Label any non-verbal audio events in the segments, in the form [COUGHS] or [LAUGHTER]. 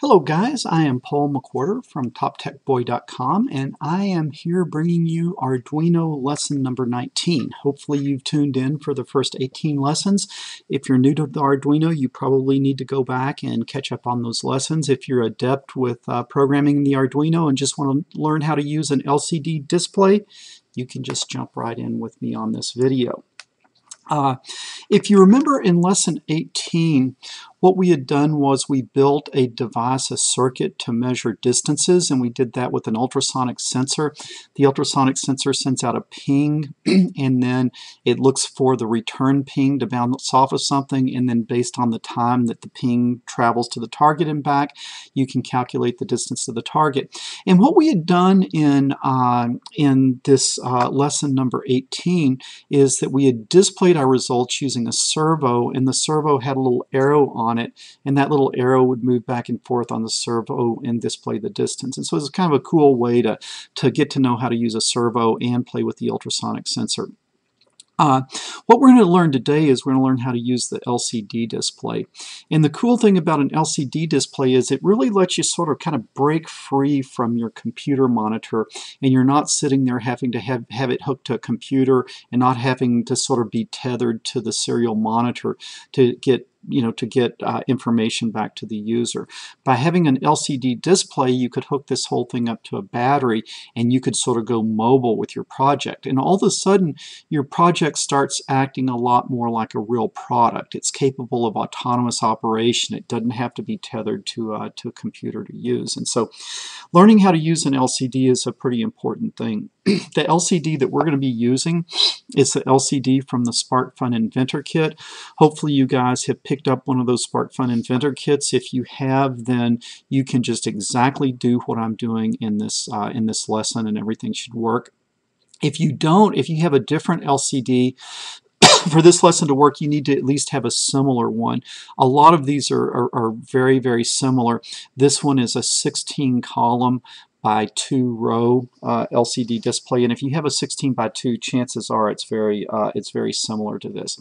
Hello guys, I am Paul McWhorter from TopTechBoy.com and I am here bringing you Arduino lesson number 19. Hopefully you've tuned in for the first 18 lessons. If you're new to the Arduino, you probably need to go back and catch up on those lessons. If you're adept with uh, programming the Arduino and just want to learn how to use an LCD display, you can just jump right in with me on this video. Uh, if you remember in lesson 18, what we had done was we built a device, a circuit to measure distances, and we did that with an ultrasonic sensor. The ultrasonic sensor sends out a ping, [CLEARS THROAT] and then it looks for the return ping to bounce off of something, and then based on the time that the ping travels to the target and back, you can calculate the distance to the target. And what we had done in, uh, in this uh, lesson number 18 is that we had displayed our results using a servo, and the servo had a little arrow on on it, and that little arrow would move back and forth on the servo and display the distance. And so it's kind of a cool way to, to get to know how to use a servo and play with the ultrasonic sensor. Uh, what we're going to learn today is we're going to learn how to use the LCD display. And the cool thing about an LCD display is it really lets you sort of kind of break free from your computer monitor and you're not sitting there having to have, have it hooked to a computer and not having to sort of be tethered to the serial monitor to get you know, to get uh, information back to the user. By having an LCD display, you could hook this whole thing up to a battery and you could sort of go mobile with your project. And all of a sudden, your project starts acting a lot more like a real product. It's capable of autonomous operation. It doesn't have to be tethered to, uh, to a computer to use. And so learning how to use an LCD is a pretty important thing. [CLEARS THROAT] the LCD that we're going to be using is the LCD from the SparkFun Inventor Kit. Hopefully you guys have picked up one of those SparkFun Inventor Kits. If you have, then you can just exactly do what I'm doing in this, uh, in this lesson and everything should work. If you don't, if you have a different LCD, [CLEARS THROAT] for this lesson to work, you need to at least have a similar one. A lot of these are, are, are very, very similar. This one is a 16 column by 2 row uh, LCD display and if you have a 16 by 2 chances are it's very uh, it's very similar to this.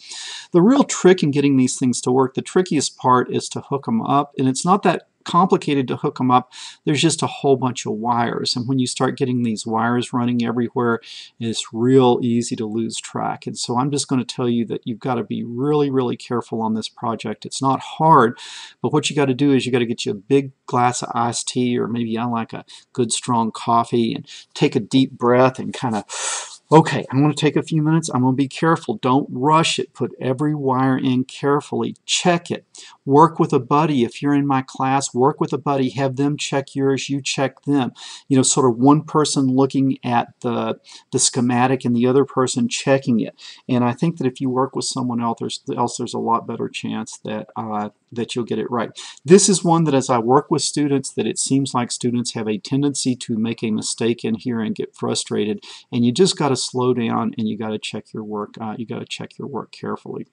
The real trick in getting these things to work the trickiest part is to hook them up and it's not that complicated to hook them up. There's just a whole bunch of wires. And when you start getting these wires running everywhere, it's real easy to lose track. And so I'm just going to tell you that you've got to be really, really careful on this project. It's not hard, but what you got to do is you got to get you a big glass of iced tea or maybe I like a good strong coffee and take a deep breath and kind of Okay, I'm going to take a few minutes. I'm going to be careful. Don't rush it. Put every wire in carefully. Check it. Work with a buddy. If you're in my class, work with a buddy. Have them check yours. You check them. You know, sort of one person looking at the, the schematic and the other person checking it. And I think that if you work with someone else, there's, else, there's a lot better chance that, uh, that you'll get it right. This is one that as I work with students that it seems like students have a tendency to make a mistake in here and get frustrated. And you just got to slow down and you got to check your work. Uh, you got to check your work carefully.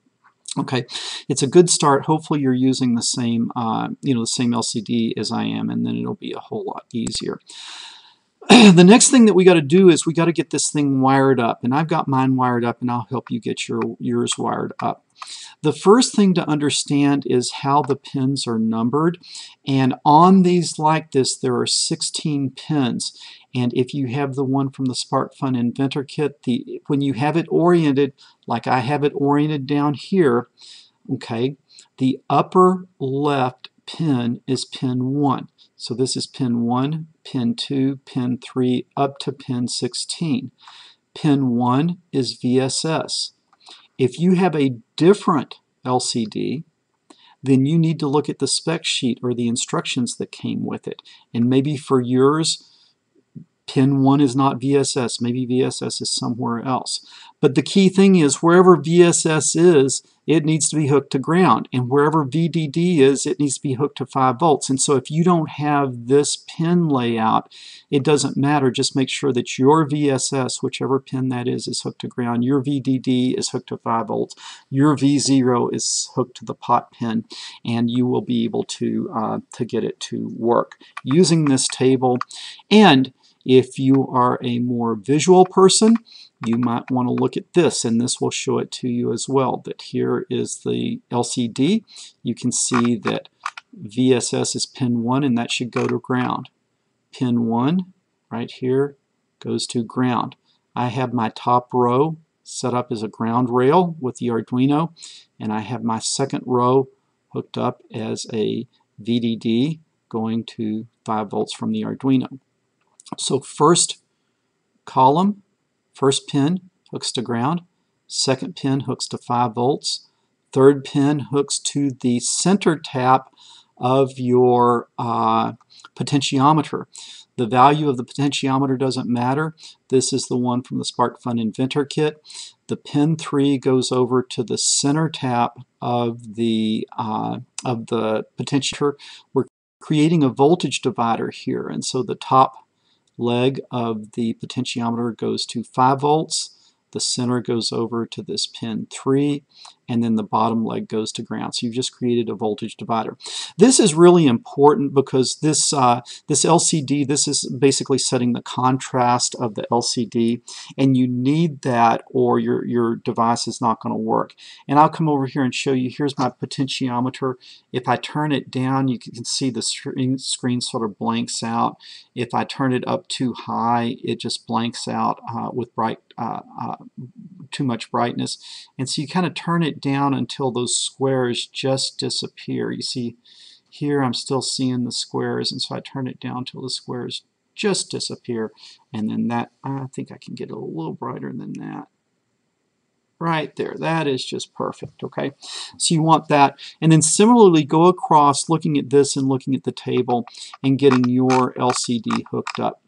Okay, it's a good start. Hopefully you're using the same, uh, you know, the same LCD as I am, and then it'll be a whole lot easier. [CLEARS THROAT] the next thing that we got to do is we got to get this thing wired up, and I've got mine wired up, and I'll help you get your yours wired up. The first thing to understand is how the pins are numbered, and on these like this, there are 16 pins, and if you have the one from the SparkFun Inventor Kit, the when you have it oriented, like I have it oriented down here, okay, the upper left pin is pin 1. So this is pin 1, pin 2, pin 3, up to pin 16. Pin 1 is VSS. If you have a different LCD, then you need to look at the spec sheet or the instructions that came with it. And maybe for yours, Pin 1 is not VSS. Maybe VSS is somewhere else. But the key thing is wherever VSS is, it needs to be hooked to ground. And wherever VDD is, it needs to be hooked to 5 volts. And so if you don't have this pin layout, it doesn't matter. Just make sure that your VSS, whichever pin that is, is hooked to ground. Your VDD is hooked to 5 volts. Your V0 is hooked to the pot pin. And you will be able to, uh, to get it to work using this table. And if you are a more visual person, you might want to look at this, and this will show it to you as well, that here is the LCD. You can see that VSS is pin 1 and that should go to ground. Pin 1 right here goes to ground. I have my top row set up as a ground rail with the Arduino and I have my second row hooked up as a VDD going to 5 volts from the Arduino. So first column, first pin hooks to ground, second pin hooks to 5 volts, third pin hooks to the center tap of your uh, potentiometer. The value of the potentiometer doesn't matter. This is the one from the SparkFun Inventor Kit. The pin 3 goes over to the center tap of the, uh, of the potentiometer. We're creating a voltage divider here, and so the top leg of the potentiometer goes to 5 volts. The center goes over to this pin 3 and then the bottom leg goes to ground. So you've just created a voltage divider. This is really important because this, uh, this LCD, this is basically setting the contrast of the LCD and you need that or your, your device is not going to work. And I'll come over here and show you, here's my potentiometer. If I turn it down, you can see the screen, screen sort of blanks out. If I turn it up too high, it just blanks out uh, with bright uh, uh, too much brightness. And so you kind of turn it down until those squares just disappear. You see here I'm still seeing the squares and so I turn it down until the squares just disappear. And then that I think I can get a little brighter than that. Right there. That is just perfect okay? So you want that. And then similarly go across looking at this and looking at the table and getting your LCD hooked up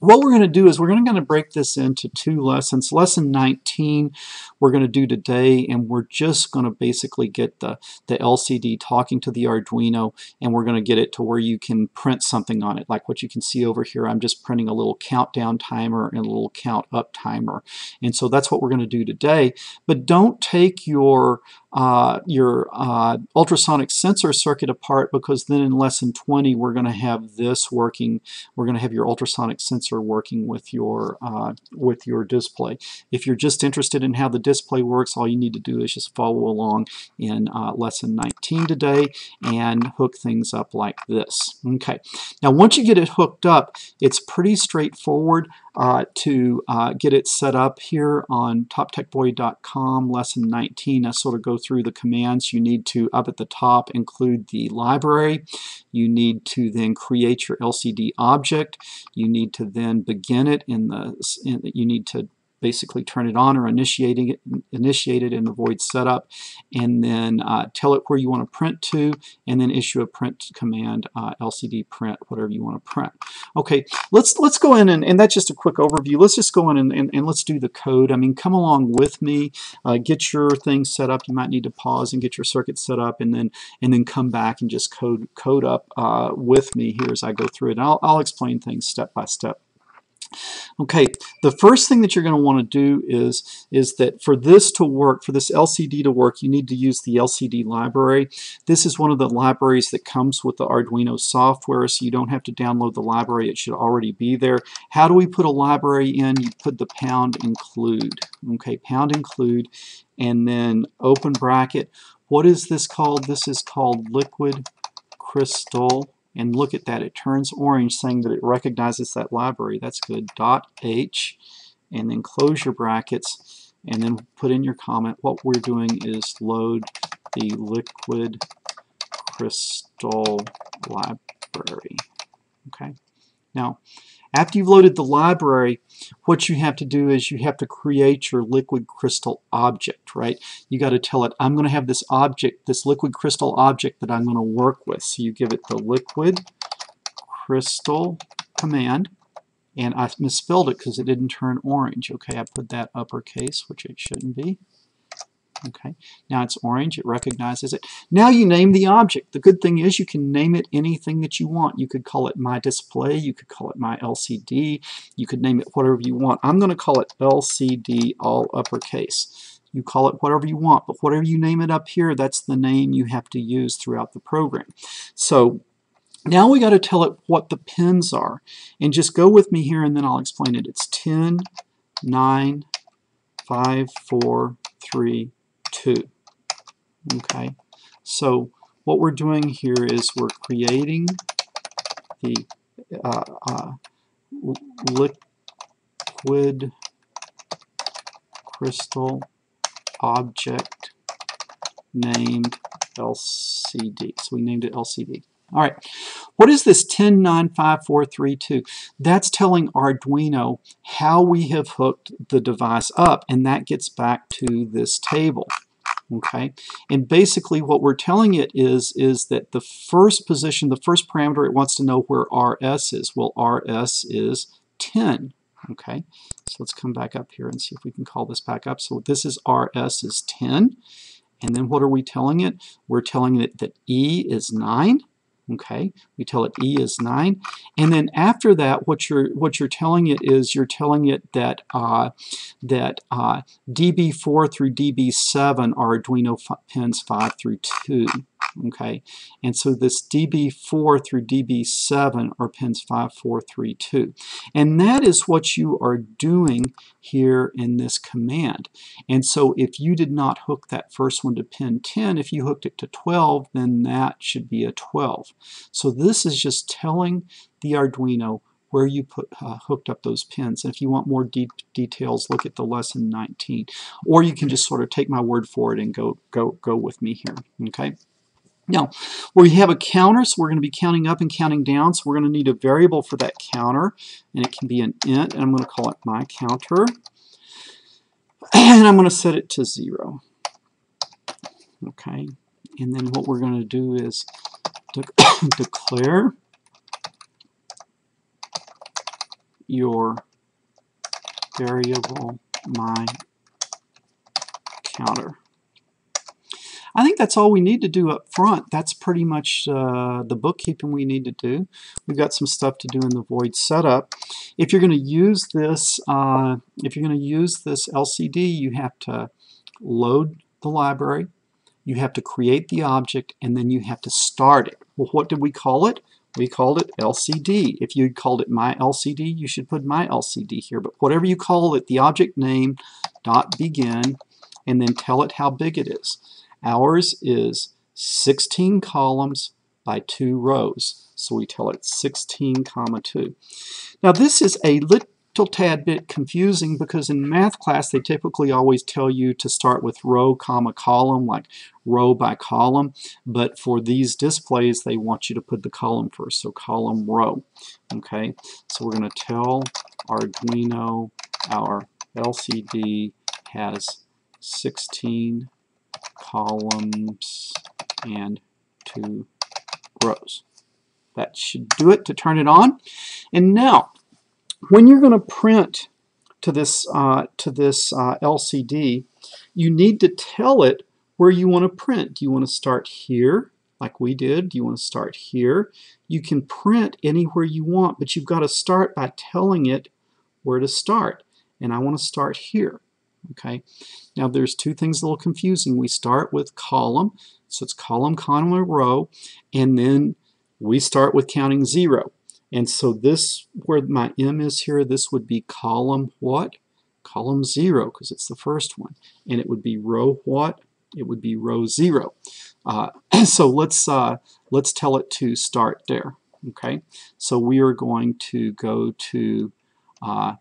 what we're going to do is we're going to break this into two lessons. Lesson 19 we're going to do today and we're just going to basically get the, the LCD talking to the Arduino and we're going to get it to where you can print something on it. Like what you can see over here, I'm just printing a little countdown timer and a little count up timer. And so that's what we're going to do today. But don't take your uh, your uh, ultrasonic sensor circuit apart because then in lesson 20 we're going to have this working we're going to have your ultrasonic sensor working with your uh, with your display. If you're just interested in how the display works all you need to do is just follow along in uh, lesson 19 today and hook things up like this. Okay. Now once you get it hooked up it's pretty straightforward uh, to uh, get it set up here on toptechboy.com lesson 19 I sort of go through the commands you need to up at the top include the library. You need to then create your LCD object. You need to then begin it in the in, you need to basically turn it on or initiating it, initiate it in the void setup, and then uh, tell it where you want to print to, and then issue a print command, uh, LCD print, whatever you want to print. Okay, let's let's go in and, and that's just a quick overview. Let's just go in and, and, and let's do the code. I mean, come along with me, uh, get your thing set up. You might need to pause and get your circuit set up, and then and then come back and just code code up uh, with me here as I go through it. And I'll, I'll explain things step by step. Okay, the first thing that you're going to want to do is, is that for this to work, for this LCD to work, you need to use the LCD library. This is one of the libraries that comes with the Arduino software, so you don't have to download the library. It should already be there. How do we put a library in? You put the pound include. Okay, pound include, and then open bracket. What is this called? This is called liquid crystal and look at that, it turns orange saying that it recognizes that library. That's good. Dot H, and then close your brackets, and then put in your comment. What we're doing is load the liquid crystal library. Okay. Now, after you've loaded the library, what you have to do is you have to create your liquid crystal object, right? You got to tell it, I'm going to have this object, this liquid crystal object that I'm going to work with. So you give it the liquid crystal command, and I misspelled it because it didn't turn orange. Okay, I put that uppercase, which it shouldn't be. Okay, now it's orange, it recognizes it. Now you name the object. The good thing is you can name it anything that you want. You could call it my display, you could call it my LCD, you could name it whatever you want. I'm going to call it LCD all uppercase. You call it whatever you want, but whatever you name it up here, that's the name you have to use throughout the program. So now we got to tell it what the pins are. And just go with me here and then I'll explain it. It's 10, 9, 5, 4, 3, 2. Okay, so what we're doing here is we're creating the uh, uh, liquid crystal object named LCD. So we named it LCD. All right, what is this 1095432? That's telling Arduino how we have hooked the device up, and that gets back to this table. Okay, and basically what we're telling it is, is that the first position, the first parameter, it wants to know where RS is. Well, RS is 10. Okay, so let's come back up here and see if we can call this back up. So this is RS is 10. And then what are we telling it? We're telling it that E is 9. Okay, we tell it E is 9. And then after that, what you're what you're telling it is you're telling it that uh, that uh, DB4 through DB7 are Arduino pins 5 through 2 okay? And so this DB4 through DB7 are pins 5, 4, 3, 2. And that is what you are doing here in this command. And so if you did not hook that first one to pin 10, if you hooked it to 12, then that should be a 12. So this is just telling the Arduino where you put uh, hooked up those pins. And if you want more deep details, look at the lesson 19. Or you can just sort of take my word for it and go go go with me here. Okay. Now, we have a counter, so we're going to be counting up and counting down, so we're going to need a variable for that counter, and it can be an int, and I'm going to call it my counter, and I'm going to set it to 0. Okay, and then what we're going to do is de [COUGHS] declare your variable my counter. I think that's all we need to do up front. That's pretty much uh, the bookkeeping we need to do. We've got some stuff to do in the void setup. If you're going to use this, uh, if you're going to use this LCD, you have to load the library, you have to create the object, and then you have to start it. Well, what did we call it? We called it LCD. If you called it my LCD, you should put my LCD here. But whatever you call it, the object name dot begin, and then tell it how big it is. Ours is 16 columns by two rows. So we tell it 16 comma 2. Now this is a little tad bit confusing because in math class they typically always tell you to start with row comma column like row by column but for these displays they want you to put the column first so column row okay so we're going to tell Arduino our LCD has 16 columns and two rows. That should do it to turn it on. And now, when you're going to print to this, uh, to this uh, LCD, you need to tell it where you want to print. Do you want to start here, like we did? Do you want to start here? You can print anywhere you want, but you've got to start by telling it where to start. And I want to start here. Okay. Now there's two things a little confusing. We start with column, so it's column, comma, row, and then we start with counting zero. And so this, where my M is here, this would be column what? Column zero, because it's the first one. And it would be row what? It would be row zero. Uh, [CLEARS THROAT] so let's, uh, let's tell it to start there. Okay, so we are going to go to uh,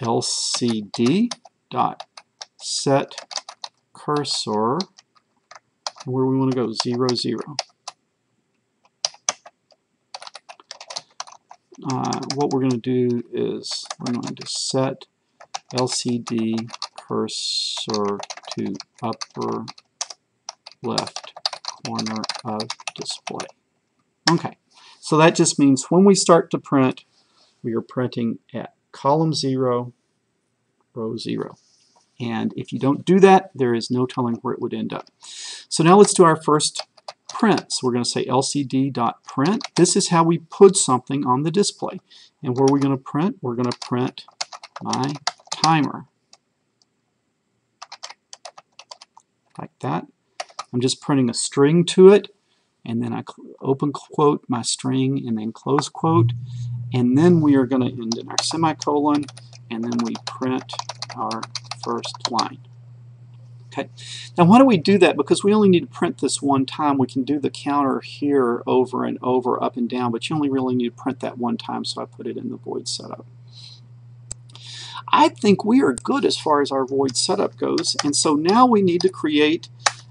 LCD dot set cursor where we want to go, 0, 0. Uh, what we're going to do is we're going to set LCD cursor to upper left corner of display. Okay, so that just means when we start to print, we are printing at column 0, row 0. And if you don't do that, there is no telling where it would end up. So now let's do our first print. So we're going to say lcd.print. This is how we put something on the display. And where are we going to print? We're going to print my timer. Like that. I'm just printing a string to it. And then I open quote my string and then close quote. And then we are going to end in our semicolon. And then we print our first line. Okay, now why do we do that? Because we only need to print this one time. We can do the counter here over and over, up and down, but you only really need to print that one time, so I put it in the void setup. I think we are good as far as our void setup goes, and so now we need to create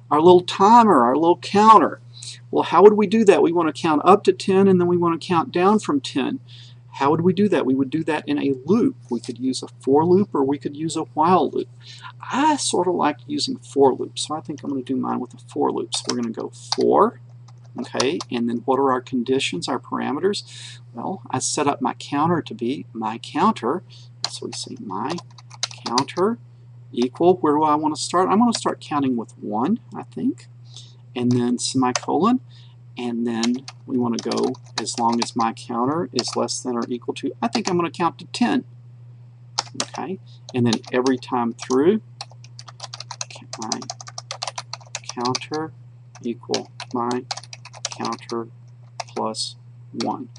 our little timer, our little counter. Well, how would we do that? We want to count up to 10, and then we want to count down from 10. How would we do that? We would do that in a loop. We could use a for loop or we could use a while loop. I sort of like using for loops, so I think I'm going to do mine with a for loop. So we're going to go for, okay, and then what are our conditions, our parameters? Well, I set up my counter to be my counter, so we say my counter equal, where do I want to start? I'm going to start counting with 1, I think, and then semicolon, and then we want to go as long as my counter is less than or equal to, I think I'm going to count to 10. Okay, and then every time through, my counter equal my counter plus 1.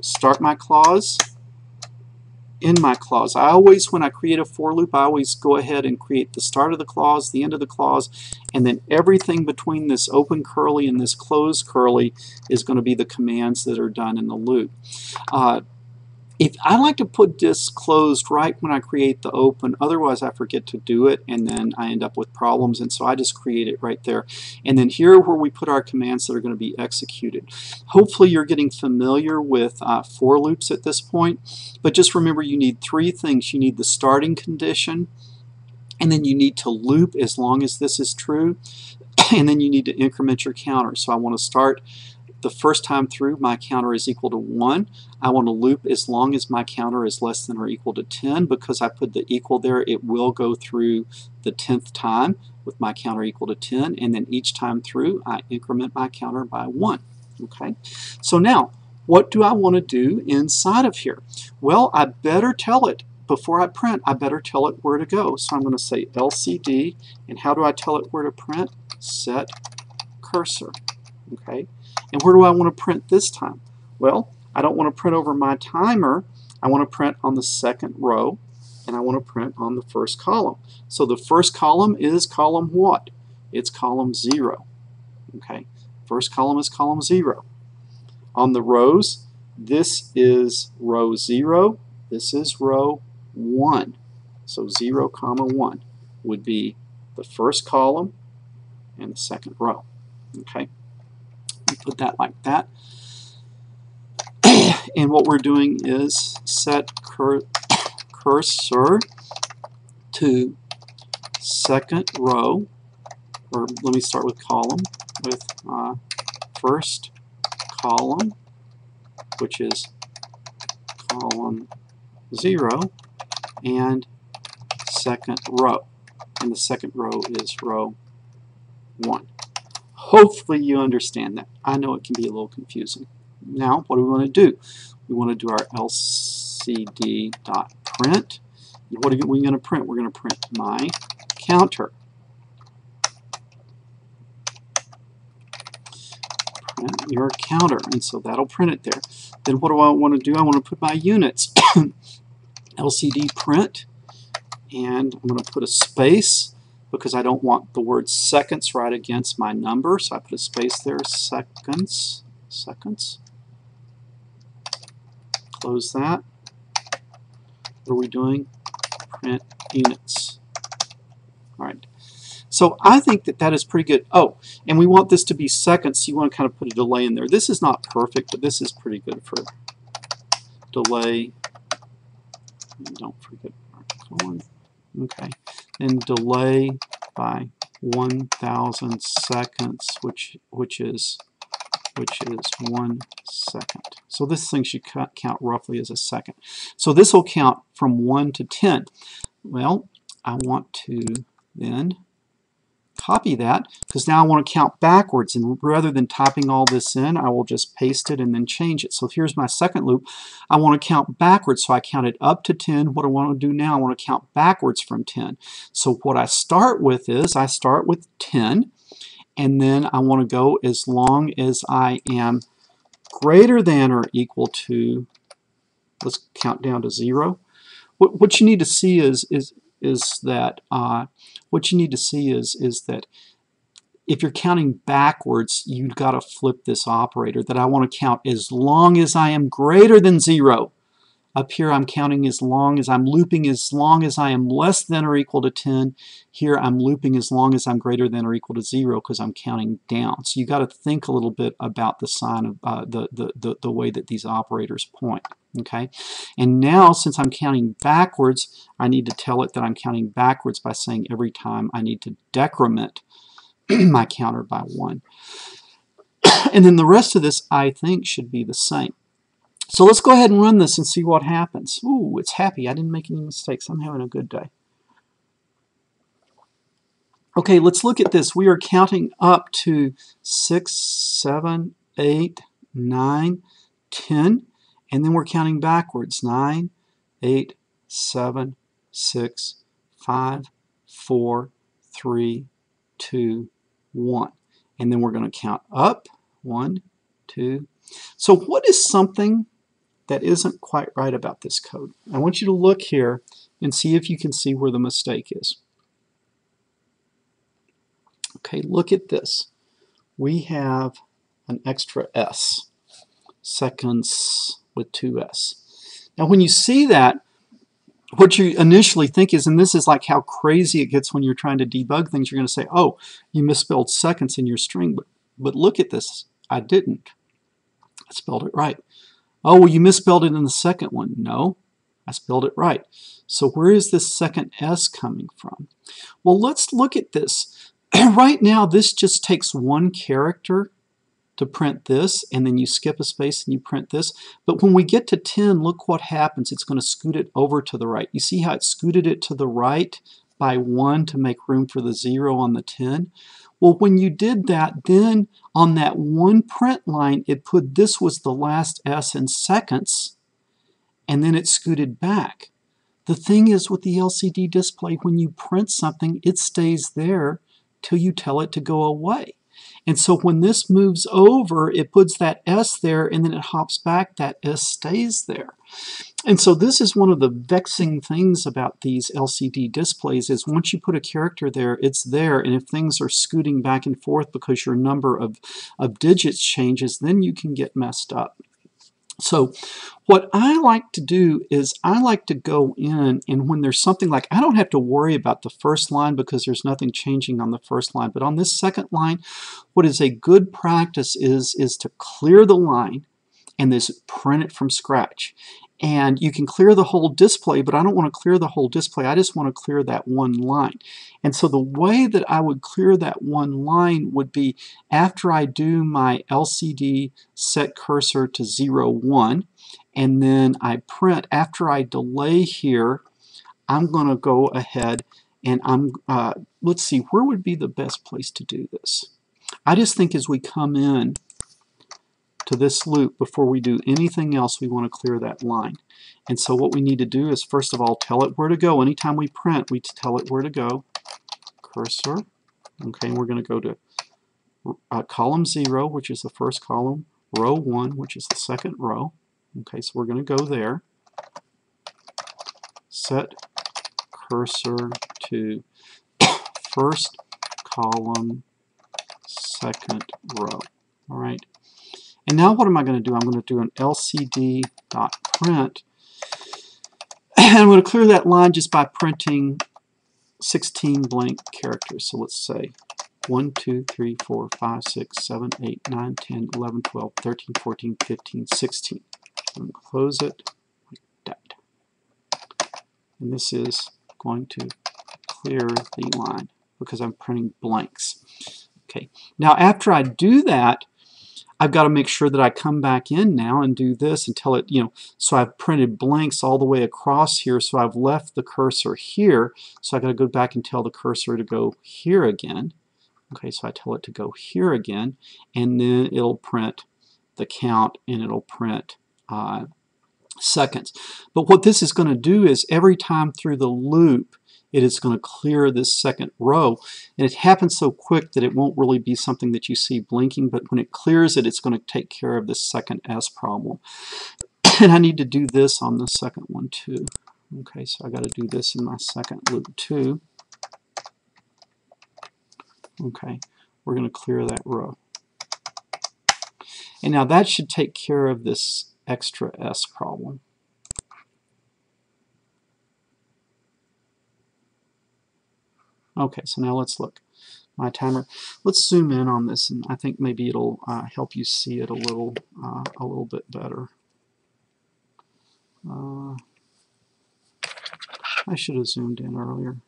Start my clause in my clause. I always, when I create a for loop, I always go ahead and create the start of the clause, the end of the clause, and then everything between this open curly and this closed curly is going to be the commands that are done in the loop. Uh, if I like to put this closed right when I create the open, otherwise I forget to do it and then I end up with problems and so I just create it right there. And then here where we put our commands that are going to be executed. Hopefully you're getting familiar with uh, for loops at this point, but just remember you need three things. You need the starting condition, and then you need to loop as long as this is true, [CLEARS THROAT] and then you need to increment your counter. So I want to start the first time through my counter is equal to 1. I want to loop as long as my counter is less than or equal to 10. Because I put the equal there, it will go through the 10th time with my counter equal to 10. And then each time through, I increment my counter by 1. Okay. So now, what do I want to do inside of here? Well, I better tell it before I print, I better tell it where to go. So I'm going to say LCD, and how do I tell it where to print? Set cursor. Okay, and where do I want to print this time? Well, I don't want to print over my timer. I want to print on the second row, and I want to print on the first column. So the first column is column what? It's column 0. Okay, first column is column 0. On the rows, this is row 0, this is row 1. So 0, comma 1 would be the first column and the second row. Okay put that like that. [CLEARS THROAT] and what we're doing is set cur cursor to second row, or let me start with column, with uh, first column, which is column 0, and second row. And the second row is row 1. Hopefully you understand that. I know it can be a little confusing. Now, what do we want to do? We want to do our lcd.print. What are we going to print? We're going to print my counter. Print your counter, and so that'll print it there. Then what do I want to do? I want to put my units. [COUGHS] LCD print, and I'm going to put a space because I don't want the word seconds right against my number, so I put a space there, seconds, seconds. Close that. What are we doing? Print units. All right. So I think that that is pretty good. Oh, and we want this to be seconds, so you want to kind of put a delay in there. This is not perfect, but this is pretty good for delay. Don't forget. Okay, and delay by 1,000 seconds, which which is which is one second. So this thing should count roughly as a second. So this will count from 1 to 10. Well, I want to then copy that because now I want to count backwards and rather than typing all this in I will just paste it and then change it. So here's my second loop. I want to count backwards so I counted up to 10. What I want to do now I want to count backwards from 10. So what I start with is I start with 10 and then I want to go as long as I am greater than or equal to let's count down to zero. What, what you need to see is, is is that uh, what you need to see is, is that if you're counting backwards, you've got to flip this operator that I want to count as long as I am greater than zero. Up here I'm counting as long as I'm looping as long as I am less than or equal to 10. Here I'm looping as long as I'm greater than or equal to 0 because I'm counting down. So you've got to think a little bit about the sign of uh, the, the, the, the way that these operators point. Okay, and now since I'm counting backwards, I need to tell it that I'm counting backwards by saying every time I need to decrement [CLEARS THROAT] my counter by 1. [CLEARS THROAT] and then the rest of this I think should be the same. So let's go ahead and run this and see what happens. Ooh, it's happy. I didn't make any mistakes. I'm having a good day. Okay, let's look at this. We are counting up to 6, 7, 8, 9, 10, and then we're counting backwards. 9, 8, 7, 6, 5, 4, 3, 2, 1. And then we're going to count up. 1, 2. So what is something that isn't quite right about this code. I want you to look here and see if you can see where the mistake is. Okay, look at this. We have an extra S, seconds with two S. Now when you see that, what you initially think is, and this is like how crazy it gets when you're trying to debug things, you're going to say, oh, you misspelled seconds in your string, but, but look at this. I didn't. I spelled it right. Oh, well, you misspelled it in the second one. No, I spelled it right. So where is this second S coming from? Well, let's look at this. [CLEARS THROAT] right now, this just takes one character to print this, and then you skip a space and you print this. But when we get to 10, look what happens. It's going to scoot it over to the right. You see how it scooted it to the right by 1 to make room for the 0 on the 10? Well, when you did that, then on that one print line, it put this was the last S in seconds, and then it scooted back. The thing is with the LCD display, when you print something, it stays there till you tell it to go away. And so when this moves over, it puts that S there and then it hops back, that S stays there. And so this is one of the vexing things about these LCD displays is once you put a character there, it's there. And if things are scooting back and forth because your number of, of digits changes, then you can get messed up. So what I like to do is I like to go in and when there's something like, I don't have to worry about the first line because there's nothing changing on the first line, but on this second line, what is a good practice is, is to clear the line and this print it from scratch and you can clear the whole display, but I don't want to clear the whole display. I just want to clear that one line. And so the way that I would clear that one line would be after I do my LCD set cursor to 0, 1, and then I print, after I delay here, I'm going to go ahead and I'm, uh, let's see, where would be the best place to do this? I just think as we come in, to this loop before we do anything else we want to clear that line. And so what we need to do is first of all tell it where to go. Anytime we print we tell it where to go. Cursor. Okay and we're going to go to uh, column 0 which is the first column row 1 which is the second row. Okay so we're going to go there. Set cursor to [COUGHS] first column second row. All right and now what am I going to do? I'm going to do an lcd.print. [CLEARS THROAT] And I'm going to clear that line just by printing 16 blank characters. So let's say 1, 2, 3, 4, 5, 6, 7, 8, 9, 10, 11, 12, 13, 14, 15, 16. I'm going to close it like that. And this is going to clear the line because I'm printing blanks. Okay. Now after I do that, I've got to make sure that I come back in now and do this until it, you know, so I've printed blanks all the way across here, so I've left the cursor here, so I've got to go back and tell the cursor to go here again. Okay, so I tell it to go here again, and then it'll print the count and it'll print uh, seconds. But what this is going to do is every time through the loop, it is going to clear this second row. And it happens so quick that it won't really be something that you see blinking, but when it clears it, it's going to take care of this second S problem. [CLEARS THROAT] and I need to do this on the second one too. Okay, so I got to do this in my second loop too. Okay, we're going to clear that row. And now that should take care of this extra S problem. Okay, so now let's look. My timer. Let's zoom in on this, and I think maybe it'll uh, help you see it a little, uh, a little bit better. Uh, I should have zoomed in earlier.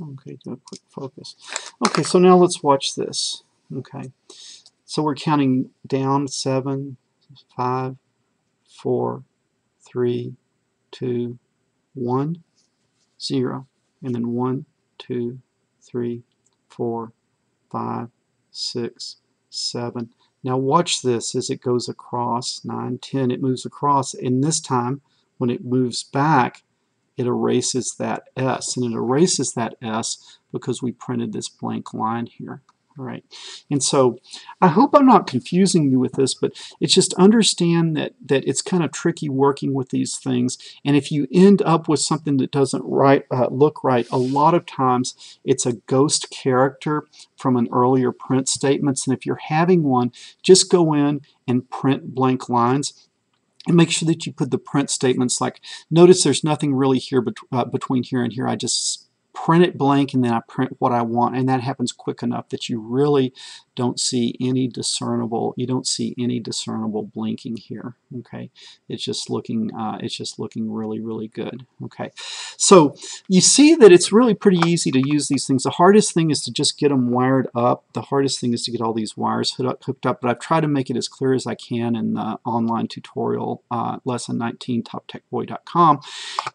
Okay, do a quick focus. Okay, so now let's watch this. Okay, so we're counting down seven, five, four, three, two, one, zero, and then one, two, three, four, five, six, seven. Now watch this as it goes across, nine, ten. it moves across, and this time when it moves back, it erases that S. And it erases that S because we printed this blank line here. All right. And so I hope I'm not confusing you with this, but it's just understand that, that it's kind of tricky working with these things. And if you end up with something that doesn't right, uh, look right, a lot of times it's a ghost character from an earlier print statements. And if you're having one, just go in and print blank lines and make sure that you put the print statements like notice there's nothing really here bet uh, between here and here. I just print it blank and then I print what I want and that happens quick enough that you really don't see any discernible you don't see any discernible blinking here okay? It's just looking uh, it's just looking really really good okay? So you see that it's really pretty easy to use these things. The hardest thing is to just get them wired up. The hardest thing is to get all these wires hooked up but I've tried to make it as clear as I can in the online tutorial uh, lesson 19 toptechboy.com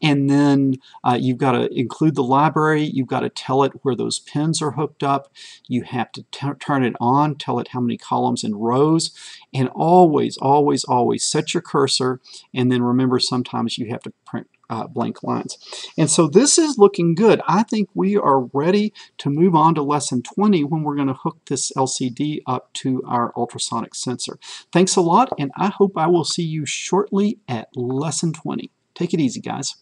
and then uh, you've got to include the library you've got to tell it where those pins are hooked up. You have to turn it on, tell it how many columns and rows, and always, always, always set your cursor, and then remember sometimes you have to print uh, blank lines. And so this is looking good. I think we are ready to move on to lesson 20 when we're going to hook this LCD up to our ultrasonic sensor. Thanks a lot, and I hope I will see you shortly at lesson 20. Take it easy, guys.